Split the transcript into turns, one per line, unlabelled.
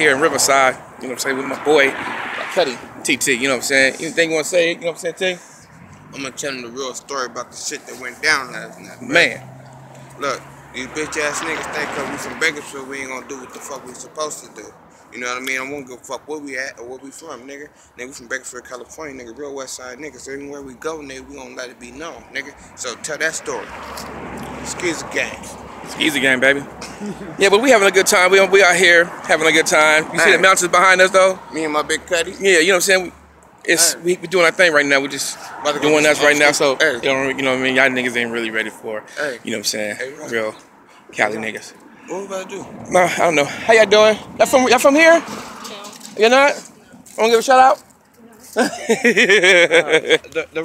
here in Riverside, you know what I'm saying, with my boy, Cuddy, TT, you know what I'm saying? Anything you want to say, you know what I'm saying, T?
I'm gonna tell them the real story about the shit that went down last night. bro.
Man,
Look, these bitch ass niggas think cause we from Bakersfield we ain't gonna do what the fuck we supposed to do. You know what I mean? I won't give a fuck where we at or where we from, nigga. Nigga, we from Bakersfield, California, nigga, real west side niggas. So everywhere we go, nigga, we gonna let it be known, nigga. So tell that story. Excuse the gang.
It's easy game, baby. yeah, but we having a good time. We, we out here having a good time. You see the mountains behind us, though?
Me and my big cutty.
Yeah, you know what I'm saying? We, it's
Hey.
we, we doing our thing right now. We're just
About to
doing
to
us right now. So
Hey.
you know, you know what I mean? Y'all niggas ain't really ready for,
Hey.
you know what I'm saying?
Hey, right.
Real Cali niggas.
What we about to do?
No, I don't know. How y'all doing? Y'all from y'all from here? You're not? Wanna give a shout out?
The, the